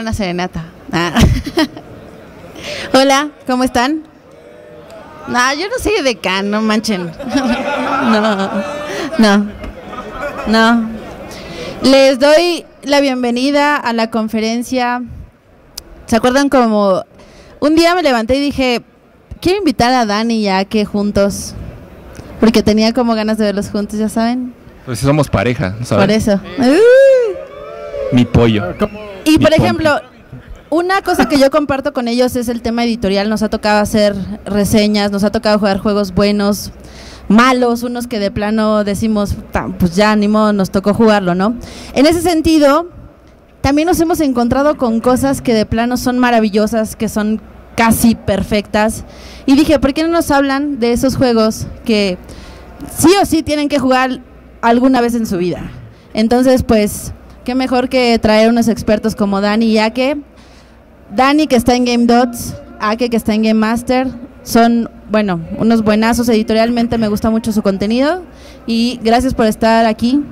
Dar una serenata. Ah. Hola, ¿cómo están? No, yo no soy de can, no manchen. No, no, no. Les doy la bienvenida a la conferencia. ¿Se acuerdan como un día me levanté y dije, quiero invitar a Dani y a que juntos? Porque tenía como ganas de verlos juntos, ya saben. Pues si somos pareja, ¿sabes? Por eso. Mi pollo. Y por ejemplo, una cosa que yo comparto con ellos es el tema editorial. Nos ha tocado hacer reseñas, nos ha tocado jugar juegos buenos, malos, unos que de plano decimos, "Ta, pues ya ni modo, nos tocó jugarlo, ¿no? En ese sentido, también nos hemos encontrado con cosas que de plano son maravillosas, que son casi perfectas. Y dije, ¿por qué no nos hablan de esos juegos que sí o sí tienen que jugar alguna vez en su vida? Entonces, pues, qué mejor que traer unos expertos como Dani y Ake. Dani, que está en Game Dots, Ake, que está en Game Master, son, bueno, unos buenazos. Editorialmente me gusta mucho su contenido. Y gracias por estar aquí.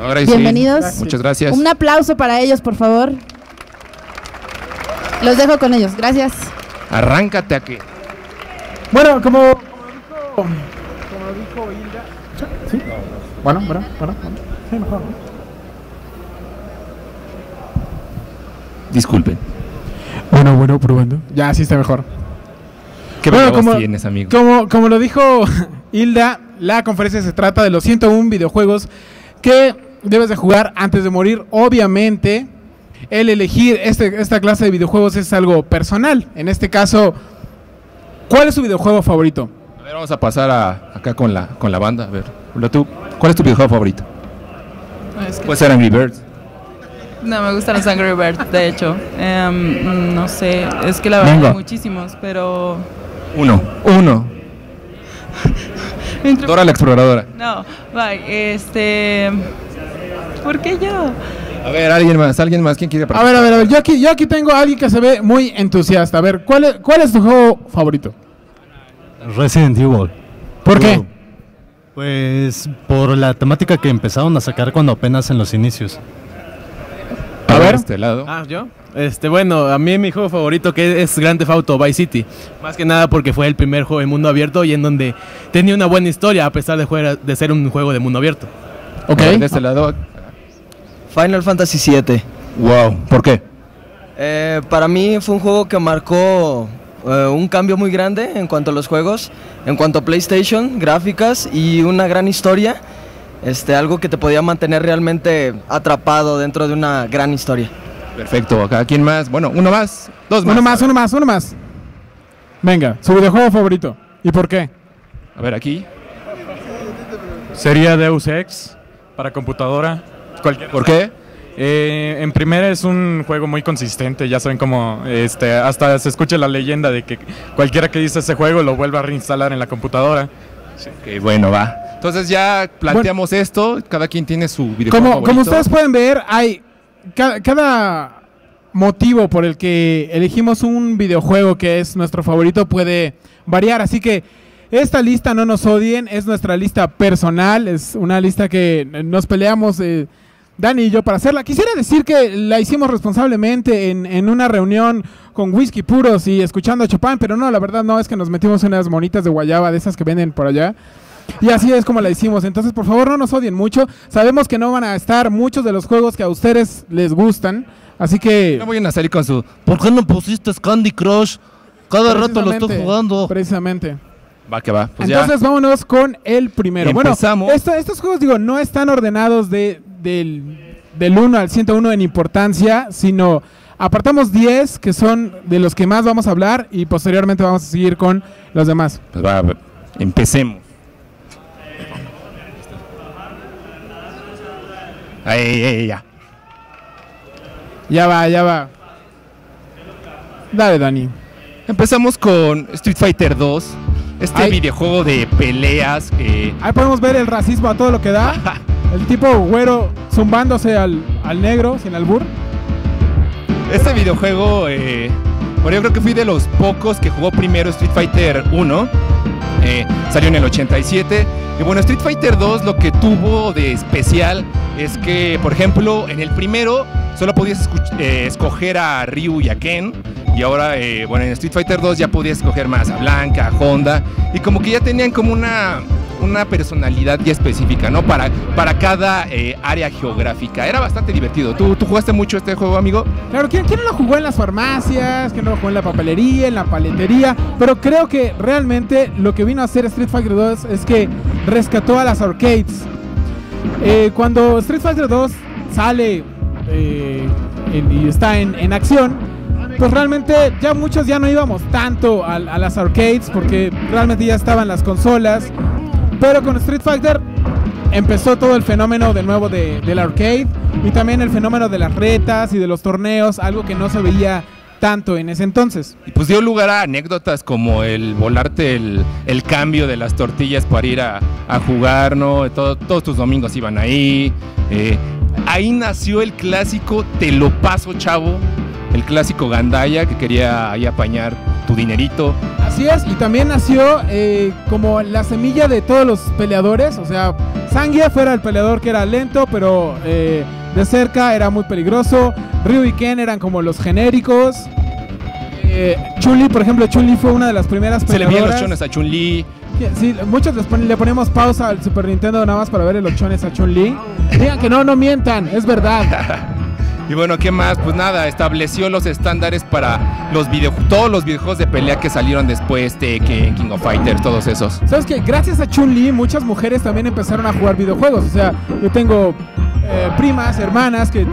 Ahora sí. Bienvenidos. Muchas gracias. Un aplauso para ellos, por favor. Los dejo con ellos. Gracias. Arráncate a que. Bueno, como, como dijo, como dijo Hilda. ¿Sí? Bueno, bueno, bueno. bueno. Sí, mejor. Disculpen. Bueno, bueno, probando. Ya, sí está mejor. ¿Qué Bueno, como- tienes, amigo? Como, como lo dijo Hilda, la conferencia se trata de los 101 videojuegos que debes de jugar antes de morir. Obviamente, el elegir este, esta clase de videojuegos es algo personal. En este caso, ¿cuál es su videojuego favorito? A ver, vamos a pasar a, acá con la, con la banda. A ver, tú. ¿Cuál es tu videojuego favorito? Es que Puede ser Angry Birds. No me gustan los Angry Birds, de hecho. Em, no sé, es que la verdad Venga. hay muchísimos, pero... Uno. Uno. Entre- Dora la exploradora. No, bye, este... ¿Por qué yo? A ver, alguien más, alguien más. ¿Quién quiere A ver, a ver, a ver. Yo aquí, yo aquí tengo a alguien que se ve muy entusiasta. A ver, ¿cuál es, cuál es tu juego favorito? Resident Evil. ¿Por qué? Pues por la temática que empezaron a sacar cuando apenas en los inicios. A, ver, este lado. Ah, ¿yo? Este, bueno, a mí mi juego favorito que es Grand Theft Auto Vice City. Más que nada porque fue el primer juego de mundo abierto y en donde tenía una buena historia a pesar de, jugar- de ser un juego de mundo abierto. Ok. Ver, de este lado. Final Fantasy VII. Wow. ¿Por qué? Eh, para mí fue un juego que marcó eh, un cambio muy grande en cuanto a los juegos, en cuanto a PlayStation, gráficas y una gran historia. Este, algo que te podía mantener realmente atrapado dentro de una gran historia. Perfecto. Acá, ¿quién más? Bueno, uno más. Dos más. Uno más, uno más, uno más. Venga, su videojuego favorito. ¿Y por qué? A ver, aquí. Sería Deus Ex para computadora. Cualquier ¿Por qué? Eh, en primera es un juego muy consistente, ya saben cómo este, hasta se escucha la leyenda de que cualquiera que dice ese juego lo vuelva a reinstalar en la computadora. Ok, bueno, va. Entonces ya planteamos esto. Cada quien tiene su videojuego Como, como ustedes pueden ver, hay ca- cada motivo por el que elegimos un videojuego que es nuestro favorito puede variar. Así que esta lista, no nos odien, es nuestra lista personal. Es una lista que nos peleamos eh, Dani y yo para hacerla. Quisiera decir que la hicimos responsablemente en, en una reunión con whisky puros y escuchando a Chopin, pero no, la verdad no, es que nos metimos unas monitas de guayaba de esas que venden por allá. Y así es como la hicimos. Entonces, por favor, no nos odien mucho. Sabemos que no van a estar muchos de los juegos que a ustedes les gustan. Así que. No vayan a salir con su. ¿Por qué no pusiste Candy Crush? Cada rato lo estoy jugando. Precisamente. Va que va. Pues Entonces, vámonos con el primero. Empezamos. Bueno, esto- estos juegos, digo, no están ordenados de, del, del 1 al 101 en importancia, sino apartamos 10 que son de los que más vamos a hablar y posteriormente vamos a seguir con los demás. Pues va, empecemos. Ahí, ahí, ya. Ya va, ya va. Dale, Dani. Empezamos con Street Fighter 2. Este Ay. videojuego de peleas que. Ahí podemos ver el racismo a todo lo que da. El tipo güero zumbándose al, al negro sin albur. Este videojuego, eh, bueno, yo creo que fui de los pocos que jugó primero Street Fighter 1. Eh, salió en el 87. Y bueno, Street Fighter 2 lo que tuvo de especial es que, por ejemplo, en el primero solo podías eh, escoger a Ryu y a Ken. Y ahora, eh, bueno, en Street Fighter 2 ya podías escoger más a Blanca, a Honda. Y como que ya tenían como una, una personalidad ya específica, ¿no? Para, para cada eh, área geográfica. Era bastante divertido. ¿Tú, ¿Tú jugaste mucho este juego, amigo? Claro, ¿quién, quién lo jugó en las farmacias? ¿Quién no lo jugó en la papelería, en la paletería? Pero creo que realmente lo que vino a hacer Street Fighter 2 es que rescató a las arcades. Eh, cuando Street Fighter 2 sale y está en, en acción, pues realmente ya muchos ya no íbamos tanto a, a las arcades porque realmente ya estaban las consolas. Pero con Street Fighter empezó todo el fenómeno de nuevo de, del arcade y también el fenómeno de las retas y de los torneos, algo que no se veía tanto en ese entonces. Y pues dio lugar a anécdotas como el volarte el, el cambio de las tortillas para ir a, a jugar, ¿no? Todo- todos tus domingos iban ahí. eh, ahí nació el clásico Te lo paso, chavo. El clásico Gandaya que quería ahí apañar tu dinerito. Así es, y también nació eh, como la semilla de todos los peleadores, o sea, Sangia fuera el peleador que era lento, pero eh, de cerca era muy peligroso, Ryu y Ken eran como los genéricos, eh, Chun-Li, por ejemplo, Chun-Li fue una de las primeras Se le peleadoras. los chones a Chun-Li. Sí, muchos le ponemos pausa al Super Nintendo nada más para ver los chones a Chun-Li. Digan que no, no mientan, es verdad. Y bueno, ¿qué más? Pues nada, estableció los estándares para los video, todos los videojuegos de pelea que salieron después, Tekken, King of Fighters, todos esos. ¿Sabes que Gracias a Chun-Li, muchas mujeres también empezaron a jugar videojuegos. O sea, yo tengo eh, primas, hermanas que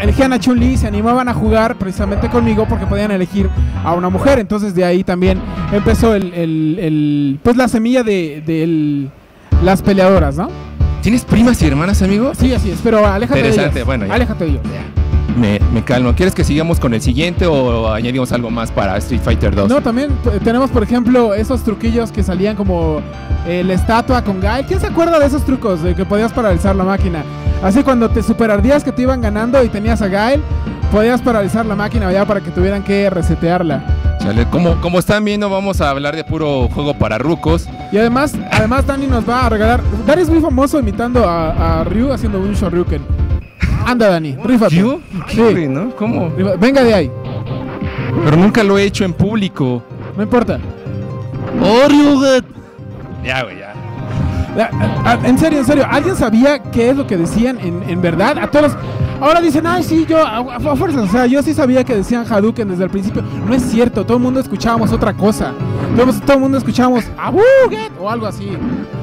elegían a Chun-Li y se animaban a jugar precisamente conmigo porque podían elegir a una mujer. Entonces, de ahí también empezó el, el- el- pues la semilla de, de el- las peleadoras, ¿no? ¿Tienes primas y hermanas, amigo? Sí, así es, pero aléjate de Interesante, ellas. bueno, ya. Aléjate de ellos. Me, me calmo. ¿Quieres que sigamos con el siguiente o añadimos algo más para Street Fighter 2? No, también tenemos, por ejemplo, esos truquillos que salían como eh, la estatua con Gael. ¿Quién se acuerda de esos trucos de que podías paralizar la máquina? Así cuando te superardías que te iban ganando y tenías a Gael, podías paralizar la máquina ya para que tuvieran que resetearla. Chale, como, como están viendo, vamos a hablar de puro juego para rucos. Y además, además Dani nos va a regalar. Dani es muy famoso imitando a, a Ryu haciendo un Shoryuken. Anda, Dani, rífate. ¿Yo? Sí. ¿no? ¿Cómo? Venga de ahí, Pero nunca lo he hecho en público. no importa. Oriuget. Ya, güey, ya. En serio, en serio, ¿alguien sabía qué es lo que decían en, en verdad? A todos. Ahora dicen, ay, sí, yo, a, a fuerzas, o sea, yo sí sabía que decían Hadouken desde el principio. No es cierto, todo el mundo escuchábamos otra cosa. Todo, todo el mundo escuchábamos Abuget o algo así.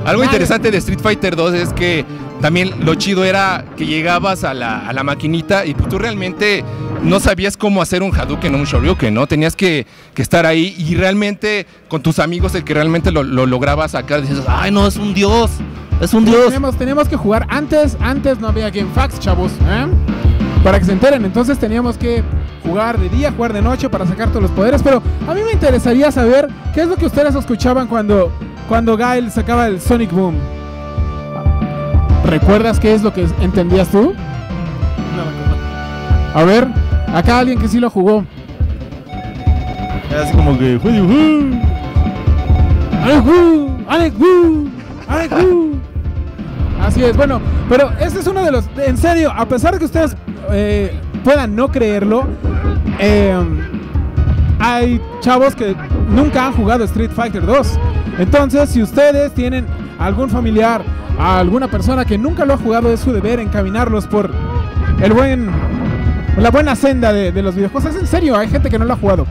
Algo interesante de Street Fighter 2 es que también lo chido era que llegabas a la, a la maquinita y pues tú realmente no sabías cómo hacer un Hadouken o un Shoryuken, ¿no? Tenías que, que estar ahí y realmente con tus amigos el que realmente lo, lo lograba sacar, dices, ay no, es un dios, es un dios. Teníamos, teníamos que jugar antes, antes no había GameFAQs, chavos, ¿eh? Para que se enteren, entonces teníamos que jugar de día, jugar de noche para sacar todos los poderes, pero a mí me interesaría saber qué es lo que ustedes escuchaban cuando, cuando Gael sacaba el Sonic Boom. ¿Recuerdas qué es lo que entendías tú? A ver, acá alguien que sí lo jugó. Era así como que. Así es, bueno, pero este es uno de los. En serio, a pesar de que ustedes eh, puedan no creerlo, eh, hay chavos que nunca han jugado Street Fighter 2. Entonces, si ustedes tienen algún familiar, a alguna persona que nunca lo ha jugado, es su deber encaminarlos por el buen. La buena senda de, de los videojuegos. Es en serio, hay gente que no lo ha jugado.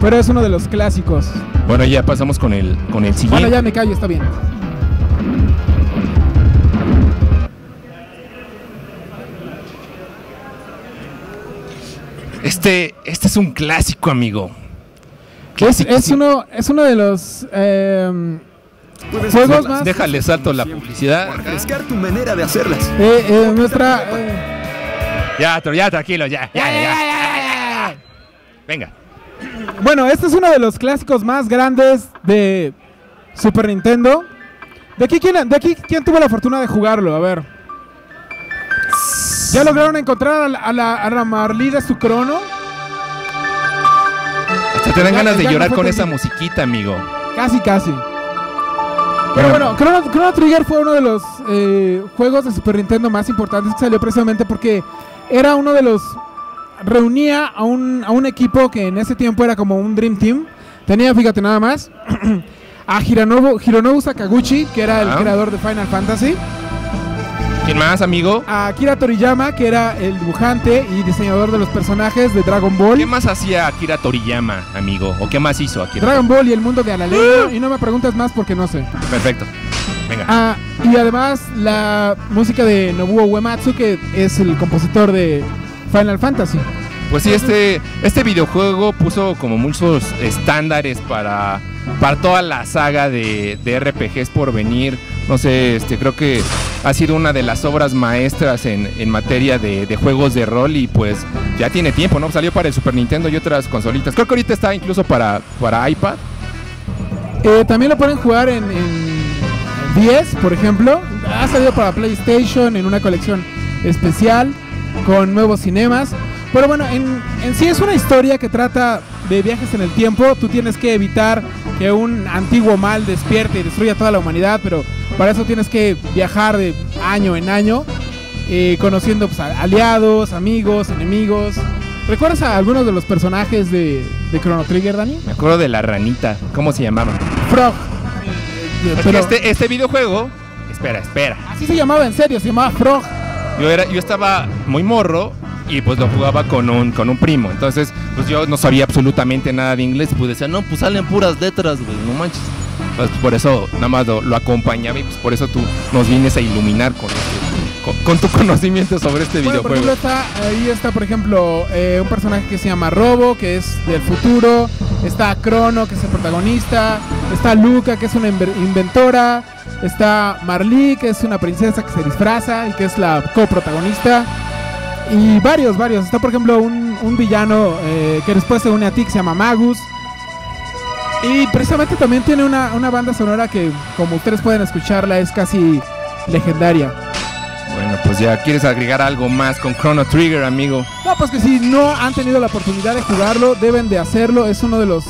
Pero es uno de los clásicos. Bueno, ya pasamos con el, con el Bueno, siguiente. ya me callo, está bien. Este, este es un clásico, amigo. Es, es uno, es uno de los eh, juegos más. Déjale salto la publicidad. Arriesgar tu manera de hacerlas. eh, eh, nuestra. eh, Ya, ya, tranquilo, ya, ya, ya, ya. Venga. bueno, este es uno de los clásicos más grandes de Super Nintendo. ¿De aquí quién, de aquí, quién tuvo la fortuna de jugarlo? A ver. ¿Ya lograron encontrar a la, a la, a la Marley de su crono? Hasta te dan Ya- ganas de llorar con esa musiquita, amigo. Casi, casi. Pero bueno, Chrono, Chrono Trigger fue uno de los eh, juegos de Super Nintendo más importantes que salió precisamente porque era uno de los... Reunía a un, a un equipo que en ese tiempo era como un Dream Team. Tenía, fíjate nada más, a Hironobu, Hironobu Sakaguchi, que era el Ah. creador de Final Fantasy. ¿Quién más, amigo? A Akira Toriyama, que era el dibujante y diseñador de los personajes de Dragon Ball. ¿Qué más hacía Akira Toriyama, amigo? ¿O qué más hizo Akira? Dragon Ball y el mundo de Alalejo. y no me preguntas más porque no sé. Perfecto. Venga. Ah, y además la música de Nobuo Uematsu, que es el compositor de Final Fantasy. Pues sí, este, este videojuego puso como muchos estándares para, para toda la saga de, de RPGs por venir. No sé, este, creo que ha sido una de las obras maestras en, en materia de, juegos de rol y pues ya tiene tiempo, ¿no? Salió para el Super Nintendo y otras consolitas. Creo que ahorita está incluso para, para iPad. Eh, también lo pueden jugar en, en 10, por ejemplo. Ha salido para PlayStation en una colección especial con nuevos cinemas. Pero bueno, en, en sí es una historia que trata de viajes en el tiempo. Tú tienes que evitar que un antiguo mal despierte y destruya toda la humanidad, pero para eso tienes que viajar de año en año, eh, conociendo pues, aliados, amigos, enemigos. ¿Recuerdas a algunos de los personajes de, de Chrono Trigger, Dani? Me acuerdo de la ranita. ¿Cómo se llamaba? Frog. Pero este, este videojuego. Espera, espera. así se llamaba en serio, se llamaba Frog. Yo, era, yo estaba muy morro y pues lo jugaba con un, con un primo. Entonces, pues yo no sabía absolutamente nada de inglés. Pues decía, no, pues salen puras letras, güey, no manches. Pues por eso nada más lo, lo acompañaba y pues por eso tú nos vienes a iluminar con, este- con, con tu conocimiento sobre este Bueno, por videojuego. ejemplo, está, ahí está, por ejemplo, eh, un personaje que se llama Robo, que es del futuro. Está Crono, que es el protagonista. Está Luca, que es una inventora. Está Marley, que es una princesa que se disfraza y que es la coprotagonista. Y varios, varios. Está, por ejemplo, un, un villano eh, que después se une a ti, que se llama Magus. Y precisamente también tiene una, una banda sonora que, como ustedes pueden escucharla, es casi legendaria. Bueno, pues ya quieres agregar algo más con Chrono Trigger, amigo. No, pues que si no han tenido la oportunidad de jugarlo, deben de hacerlo. Es uno de los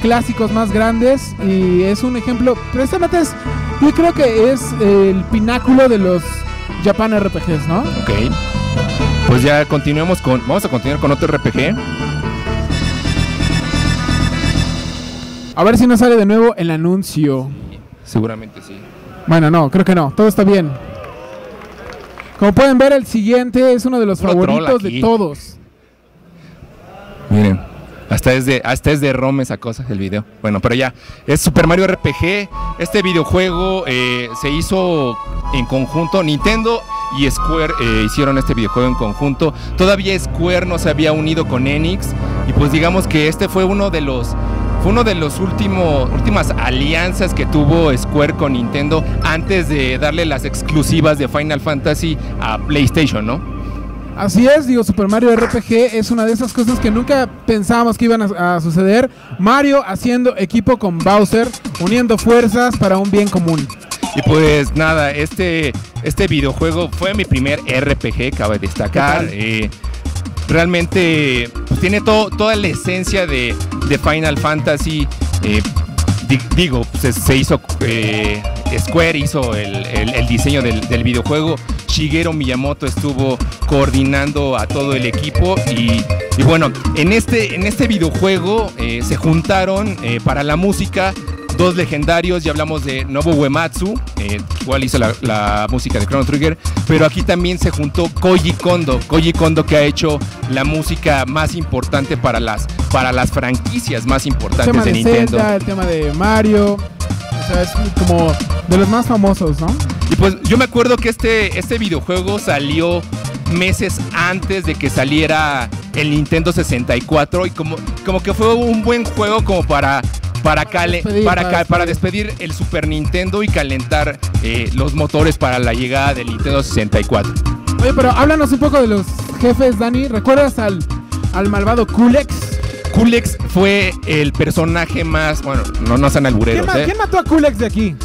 clásicos más grandes y es un ejemplo, precisamente es, yo creo que es el pináculo de los Japan RPGs, ¿no? Ok. Pues ya continuemos con. Vamos a continuar con otro RPG. A ver si no sale de nuevo el anuncio. Seguramente sí. Bueno, no, creo que no, todo está bien. Como pueden ver, el siguiente es uno de los Puro favoritos de todos. Miren, hasta es de, hasta es de ROM esa cosa, el video. Bueno, pero ya, es Super Mario RPG. Este videojuego eh, se hizo en conjunto. Nintendo y Square eh, hicieron este videojuego en conjunto. Todavía Square no se había unido con Enix. Y pues digamos que este fue uno de los. Fue uno de los últimos últimas alianzas que tuvo Square con Nintendo antes de darle las exclusivas de Final Fantasy a PlayStation, ¿no? Así es, digo, Super Mario RPG es una de esas cosas que nunca pensábamos que iban a, a suceder. Mario haciendo equipo con Bowser, uniendo fuerzas para un bien común. Y pues nada, este, este videojuego fue mi primer RPG, cabe destacar. ¿Qué Eh, realmente pues, tiene toda la esencia de, Final Fantasy. Eh, di- digo, se, se hizo, eh, Square hizo el, diseño del, videojuego. Shigeru Miyamoto estuvo coordinando a todo el equipo y, bueno, en este, en este videojuego eh, se juntaron para la música dos legendarios, ya hablamos de Nobuo Uematsu, eh, cual hizo la, la música de Chrono Trigger, pero aquí también se juntó Koji Kondo, Koji Kondo que ha hecho la música más importante para las, para las franquicias más El importantes tema de de Nintendo. Zelda, el tema de Mario. O sea, es como de los más famosos, ¿no? Y pues yo me acuerdo que este, este videojuego salió meses antes de que saliera el Nintendo 64 y como, como que fue un buen juego como para... Para, cale- despedir, para, para ca- para despedir el Super Nintendo y calentar eh, los motores para la llegada del Nintendo 64. Oye, pero háblanos un poco de los jefes, Dani. ¿Recuerdas al, al malvado Kulex? Kulex fue el personaje más. Bueno, no, no sean ¿Quién, albureros, ma- ¿eh? quién mató a Kulex de aquí?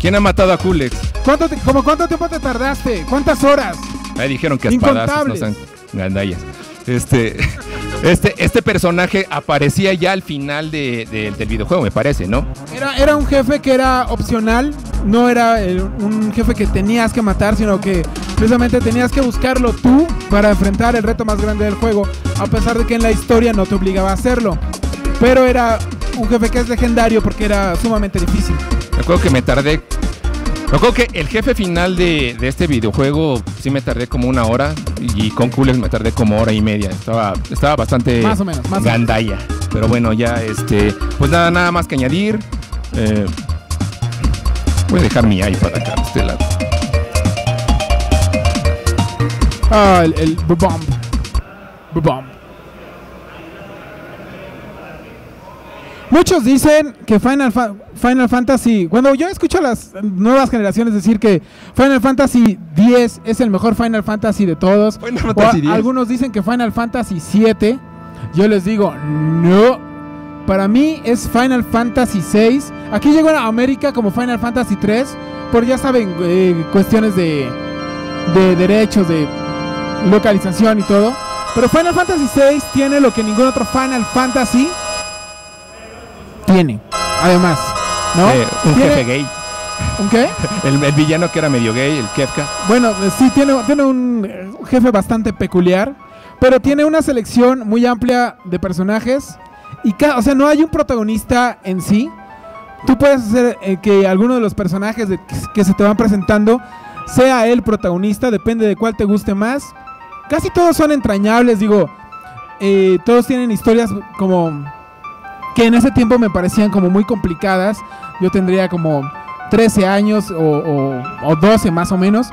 ¿Quién ha matado a Kulex? ¿Cuánto te- como cuánto tiempo te tardaste? ¿Cuántas horas? Ahí dijeron que a espadazos no sean gandallas. Este. Este, este personaje aparecía ya al final de- de- del videojuego, me parece, ¿no? Era, era un jefe que era opcional, no era el- un jefe que tenías que matar, sino que precisamente tenías que buscarlo tú para enfrentar el reto más grande del juego, a pesar de que en la historia no te obligaba a hacerlo. Pero era un jefe que es legendario porque era sumamente difícil. Me acuerdo que me tardé. Me acuerdo que el jefe final de, de este videojuego sí me tardé como una hora y con Coolers me tardé como hora y media. Estaba, estaba bastante Más o menos, más o menos. gandalla. Pero bueno, ya este. Pues nada, nada más que añadir. Eh, voy a dejar mi iPad acá de este lado. Ah, el, el bomb. Bomb. Muchos dicen que Final, Fa- Final Fantasy. Cuando yo escucho a las nuevas generaciones decir que Final Fantasy X es el mejor Final Fantasy de todos, Final o Fantasy a- X. algunos dicen que Final Fantasy VII, yo les digo, no. Para mí es Final Fantasy VI. Aquí llegó a América como Final Fantasy 3, por ya saben, eh, cuestiones de, de derechos, de localización y todo. Pero Final Fantasy VI tiene lo que ningún otro Final Fantasy tiene. Además, ¿no? Eh, un Tiene- jefe gay. ¿Un qué? El, el villano que era medio gay, el Kefka. Bueno, eh, sí, tiene, tiene un eh, jefe bastante peculiar, pero tiene una selección muy amplia de personajes. Y ca- o sea, no hay un protagonista en sí. Tú puedes hacer eh, que alguno de los personajes de- que, que se te van presentando sea el protagonista, depende de cuál te guste más. Casi todos son entrañables, digo. eh, todos tienen historias como que en ese tiempo me parecían como muy complicadas. Yo tendría como 13 años o, o- o 12 más o menos.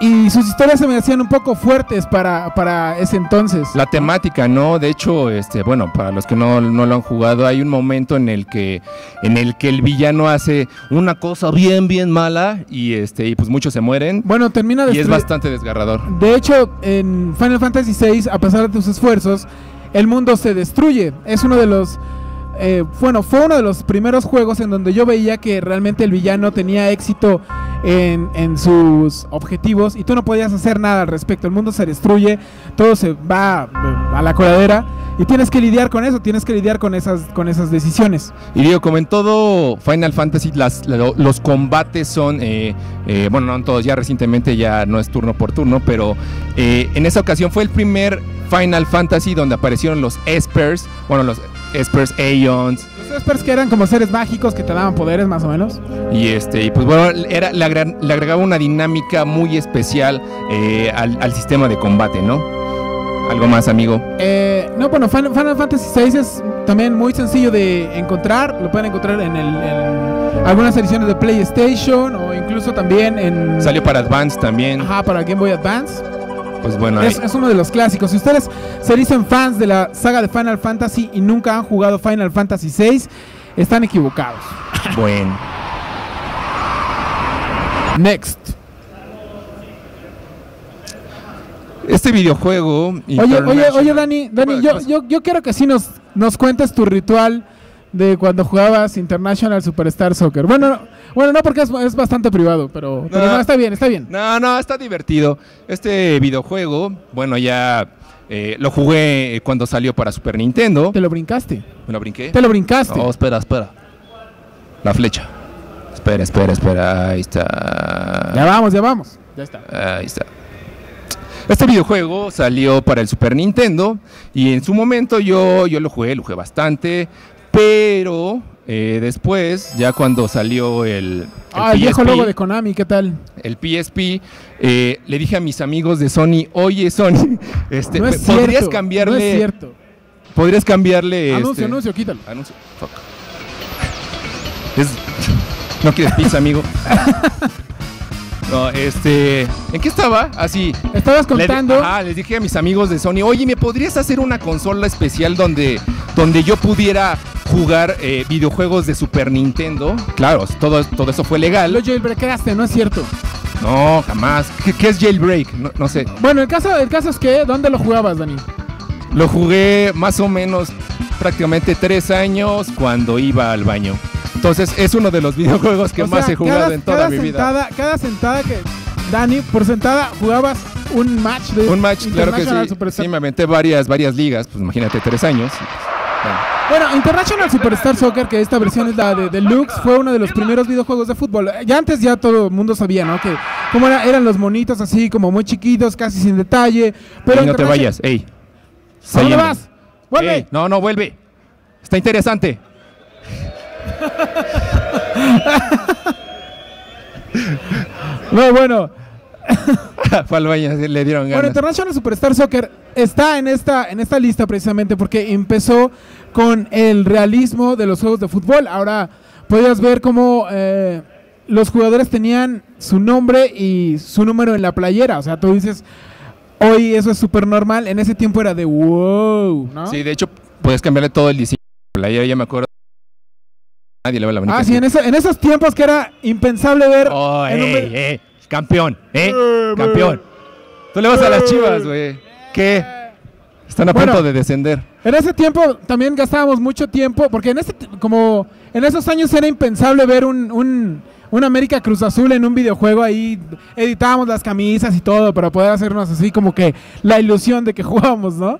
Y sus historias se me hacían un poco fuertes para, para ese entonces. La temática, ¿no? De hecho, este, bueno, para los que no, no lo han jugado, hay un momento en el que, en el que el villano hace una cosa bien, bien mala y este, y pues muchos se mueren. Bueno, termina de Y es bastante desgarrador. De hecho, en Final Fantasy VI, a pesar de tus esfuerzos, el mundo se destruye. Es uno de los... eh, bueno, fue uno de los primeros juegos en donde yo veía que realmente el villano tenía éxito en, en sus objetivos y tú no podías hacer nada al respecto. El mundo se destruye, todo se va eh, a la coladera y tienes que lidiar con eso, tienes que lidiar con esas, con esas decisiones. Y digo, como en todo Final Fantasy, los combates son, eh, bueno, no en todos, ya recientemente ya no es turno por turno, pero en esa ocasión fue el primer Final Fantasy donde aparecieron los Espers, bueno, los Espers Aeons, Los Espers que eran como seres mágicos que te daban poderes más o menos. y este, y pues bueno, era, le, agre- le agregaba una dinámica muy especial eh, al, al sistema de combate, ¿no? Algo más, amigo. Eh, no, bueno, Final, Final Fantasy VI es también muy sencillo de encontrar. Lo pueden encontrar en, el, en algunas ediciones de PlayStation o incluso también en. Salió para Advance también. Ajá, para Game Boy Advance. Pues bueno, Es, es uno de los clásicos. Si ustedes se dicen fans de la saga de Final Fantasy y nunca han jugado Final Fantasy VI, están equivocados. bueno. Next. Este videojuego. Oye, oye, oye, Dani, Dani, yo, yo, yo quiero que sí nos, nos cuentes tu ritual de cuando jugabas International Superstar Soccer. Bueno, bueno, no porque es, es bastante privado, pero, pero no, está bien, está bien. No, no, está divertido. Este videojuego, bueno, ya eh, lo jugué cuando salió para Super Nintendo. Te lo brincaste. ¿Me lo brinqué? Te lo brincaste. Oh, espera, espera. La flecha. Espera, espera, espera. Ahí está. Ya vamos, ya vamos. Ya está. Ahí está. Este videojuego salió para el Super Nintendo y en su momento yo, yo lo jugué, lo jugué bastante, pero eh, después, ya cuando salió el, el Ah, el viejo logo de Konami, ¿qué tal? el PSP, eh, le dije a mis amigos de Sony, oye Sony, este, no es ¿podrías cierto, cambiarle? No es cierto. ¿Podrías cambiarle? Anuncio, este, anuncio, quítalo. Anuncio. Fuck. Es- ¿No quieres pizza, amigo? No, este. ¿En qué estaba? Así. Estabas Le- contando. ajá, les dije a mis amigos de Sony, oye, ¿me podrías hacer una consola especial donde, donde yo pudiera jugar eh, videojuegos de Super Nintendo? Claro, todo, todo eso fue legal. Lo jailbreakaste, no es cierto. No, jamás. ¿Qué, qué es jailbreak? No, no sé. Bueno, el caso, el caso es que, ¿dónde lo jugabas, Dani? Lo jugué más o menos prácticamente tres años cuando iba al baño. Entonces es uno de los videojuegos que O más sea, he jugado cada- en toda cada mi vida. Cada sentada que, Dani, por sentada, jugabas un match de Un match, claro que sí. Superstar. Sí, me aventé varias, varias ligas, pues imagínate, tres años. Bueno, Bueno, International Superstar Soccer, que esta versión es la de Deluxe, fue uno de los primeros videojuegos de fútbol. Ya antes ya todo el mundo sabía, ¿no? Que como era- eran los monitos así, como muy chiquitos, casi sin detalle. Pero no te vayas, ey. ¿A dónde vas? ¡Vuelve! Ey, no, no, vuelve. Está interesante. No, bueno. Fue al baño, le dieron Bueno, ganas. International Superstar Soccer está en esta, en esta lista precisamente porque empezó con el realismo de los juegos de fútbol. Ahora podías ver cómo eh, los jugadores tenían su nombre y su número en la playera. O sea, tú dices, hoy eso es súper normal. En ese tiempo era de wow, ¿no? Sí, de hecho, puedes cambiarle todo el diseño. La idea ya me acuerdo. Nadie le ve la bonita. Ah, sí, en, eso- en esos tiempos que era impensable ver. Oh, en un ey, ve- eh, campeón, eh, Eh, campeón. Tú le vas a las chivas, güey. ¿Qué? Están a Bueno. punto de descender. En ese tiempo también gastábamos mucho tiempo, porque en ese como en esos años era impensable ver un, un, un América Cruz Azul en un videojuego ahí editábamos las camisas y todo para poder hacernos así como que la ilusión de que jugábamos, ¿no?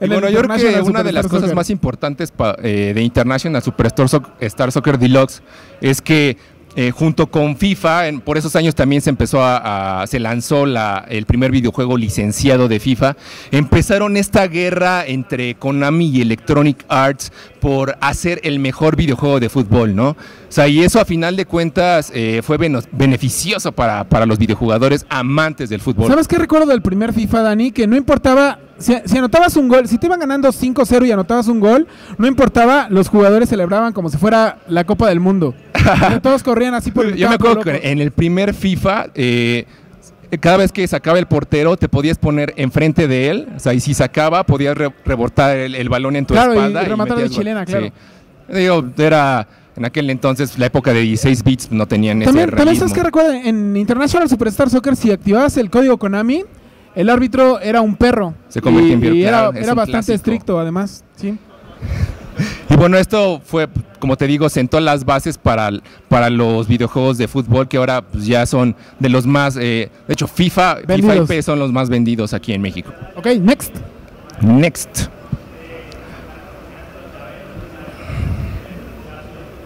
En bueno, yo creo que una de las cosas Soccer. más importantes pa- eh, de International Superstar Star Soccer Deluxe es que eh, junto con FIFA, en- por esos años también se empezó a, se lanzó la, el primer videojuego licenciado de FIFA. Empezaron esta guerra entre Konami y Electronic Arts por hacer el mejor videojuego de fútbol, ¿no? O sea, y eso a final de cuentas eh, fue beneficioso para, para los videojugadores amantes del fútbol. ¿Sabes qué recuerdo del primer FIFA, Dani? Que no importaba, si, si anotabas un gol, si te iban ganando 5-0 y anotabas un gol, no importaba, los jugadores celebraban como si fuera la Copa del Mundo. Todos corrían así por el Yo me acuerdo que en el primer FIFA, eh, cada vez que sacaba el portero, te podías poner enfrente de él. O sea, y si sacaba, podías re- rebotar el, el balón en tu Claro, y espalda. rematar de chilena, claro. Sí. Digo, era en aquel entonces, la época de 16 bits, no tenían ese También, también realismo. sabes que recuerda, en International Superstar Soccer, si activabas el código Konami, el árbitro era un perro. Se convirtió y, en perro, y era, era bastante clásico. estricto, además. Sí. Y bueno, esto fue, como te digo, sentó las bases para, para los videojuegos de fútbol que ahora pues, ya son de los más, eh, de hecho FIFA, FIFA y Vendidos. PES son los más vendidos aquí en México. Ok, next. Next.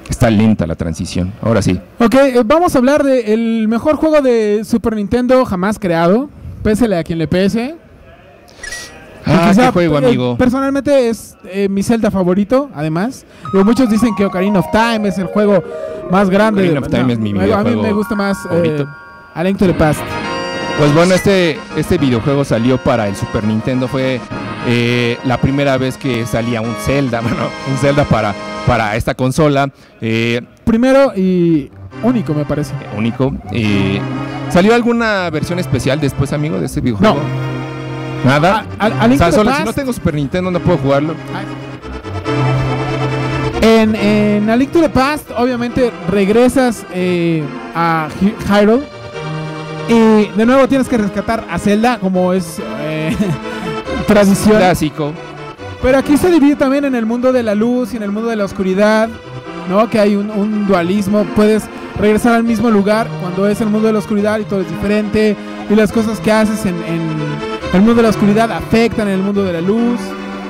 Está lenta la transición. Ahora sí. Ok, eh, vamos a hablar del mejor juego de Super Nintendo jamás creado. Pésele a quien le pese. Ah, Quizá, qué juego, eh, amigo. Personalmente es eh, mi Zelda favorito, además. Digo, muchos dicen que Ocarina of Time es el juego más grande. Ocarina of Time es mi a mí videojuego me gusta más eh. A Link to the Past. Pues bueno, este, este videojuego salió para el Super Nintendo. Fue eh, la primera vez que salía un Zelda, bueno, un Zelda para, para esta consola. eh, Primero y único, me parece. único. ¿Salió alguna versión especial después, amigo, de este videojuego? Nada. A- a- a o sea, solo, si Past- no tengo Super Nintendo no puedo jugarlo. En, en A Link to the Past, obviamente, regresas eh, a Hy- Hyrule. Y de nuevo tienes que rescatar a Zelda, como es eh, tradición. Clásico. Pero aquí se divide también en el mundo de la luz y en el mundo de la oscuridad, ¿no? Que hay un, un dualismo. Puedes regresar al mismo lugar cuando es el mundo de la oscuridad y todo es diferente. Y las cosas que haces en, en el mundo de la oscuridad afectan en el mundo de la luz.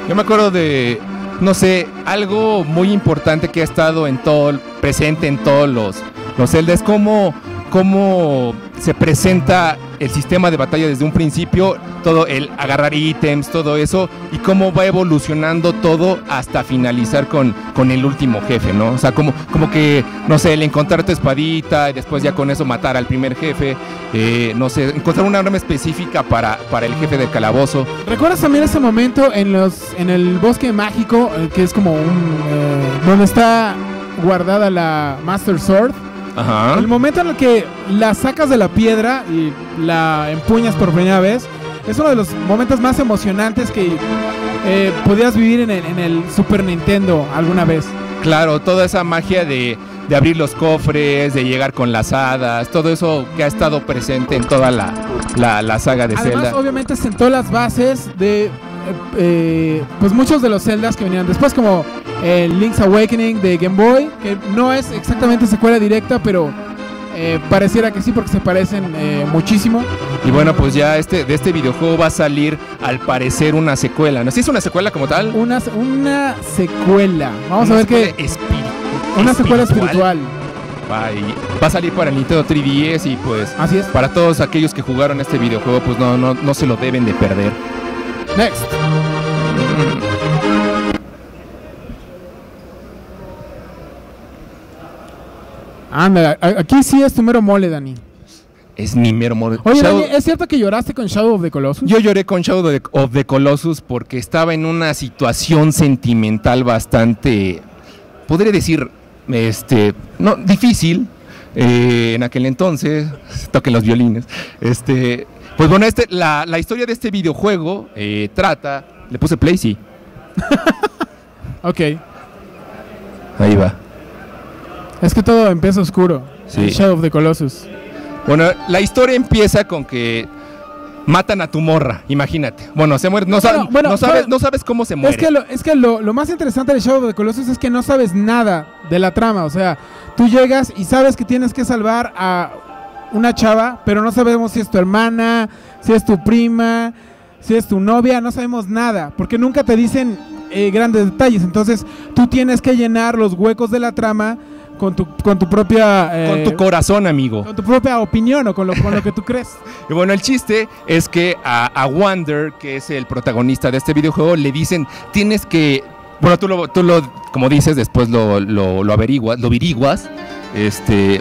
Yo me acuerdo de, no sé, algo muy importante que ha estado en todo, presente en todos los, los Zelda, es cómo, cómo se presenta el sistema de batalla desde un principio, todo el agarrar ítems, todo eso, y cómo va evolucionando todo hasta finalizar con, con el último jefe, ¿no? O sea, como, como que, no sé, el encontrar tu espadita y después ya con eso matar al primer jefe, eh, no sé, encontrar una arma específica para, para el jefe del calabozo. ¿Recuerdas también ese momento en los en el bosque mágico, eh, que es como un... eh, donde está guardada la Master Sword? Ajá. El momento en el que la sacas de la piedra y la empuñas por primera vez es uno de los momentos más emocionantes que eh, podías vivir en el, en el Super Nintendo alguna vez. Claro, toda esa magia de, de abrir los cofres, de llegar con las hadas, todo eso que ha estado presente en toda la, la, la saga de Además, Zelda. obviamente sentó las bases de eh, eh, pues muchos de los Zeldas que venían después, como el Link's Awakening de Game Boy, que no es exactamente secuela directa, pero eh, pareciera que sí porque se parecen eh, muchísimo. Y bueno, pues ya este, de este videojuego va a salir al parecer una secuela. ¿No? ¿Sí es una secuela como tal? Una, una secuela. Vamos a ver qué. Una secuela espiritual. Va, va a salir para Nintendo 3DS y pues Así es. para todos aquellos que jugaron este videojuego pues no, no, no se lo deben de perder. Next. Anda, aquí sí es tu mero mole, Dani. Es mi mero modo. Oye, Shadow- Dani, ¿es cierto que lloraste con Shadow of the Colossus? Yo lloré con Shadow of the- of the Colossus porque estaba en una situación sentimental bastante, podría decir, este, no, difícil eh, en aquel entonces. Toquen los violines. Este, pues bueno, este, la, la historia de este videojuego eh, trata. Le puse play, sí. Ok. Ahí va. Es que todo empieza oscuro. Sí. Shadow of the Colossus. Bueno, la historia empieza con que matan a tu morra, imagínate. Bueno, se muere, no, bueno, no, sabes, bueno, no sabes cómo se muere. Es que, lo, es que lo, lo más interesante de Shadow of the Colossus es que no sabes nada de la trama. O sea, tú llegas y sabes que tienes que salvar a una chava, pero no sabemos si es tu hermana, si es tu prima, si es tu novia, no sabemos nada, porque nunca te dicen eh, grandes detalles. Entonces, tú tienes que llenar los huecos de la trama con tu, con tu propia... eh, con tu corazón, amigo. con tu propia opinión o con lo, con lo que tú crees. Y bueno, el chiste es que a, a Wander, que es el protagonista de este videojuego, le dicen, tienes que... Bueno, tú lo, tú lo como dices, después lo, lo, lo averiguas, lo averiguas, este...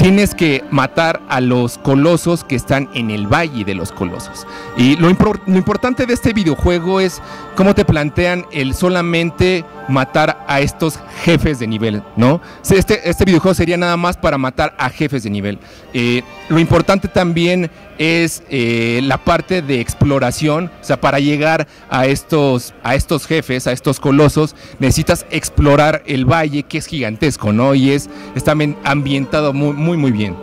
Tienes que matar a los colosos que están en el Valle de los Colosos. Y lo, impor- lo importante de este videojuego es cómo te plantean el solamente matar a estos jefes de nivel, ¿no? Este, este videojuego sería nada más para matar a jefes de nivel. Eh, lo importante también es eh, la parte de exploración, o sea, para llegar a estos, a estos jefes, a estos colosos, necesitas explorar el valle que es gigantesco, ¿no? Y es, está ambi- ambientado muy, muy bien.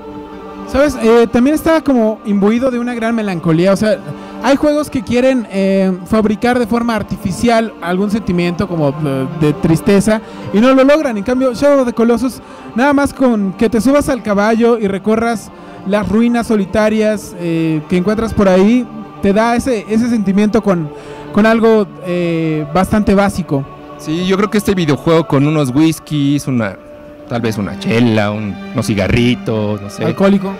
¿Sabes? Eh, también está como imbuido de una gran melancolía. O sea, hay juegos que quieren eh, fabricar de forma artificial algún sentimiento como de, de tristeza y no lo logran. En cambio, Shadow of the Colossus, nada más con que te subas al caballo y recorras las ruinas solitarias eh, que encuentras por ahí, te da ese, ese sentimiento con, con algo eh, bastante básico. Sí, yo creo que este videojuego con unos whiskies, una, tal vez una chela, un- unos cigarritos, no sé. Alcohólico.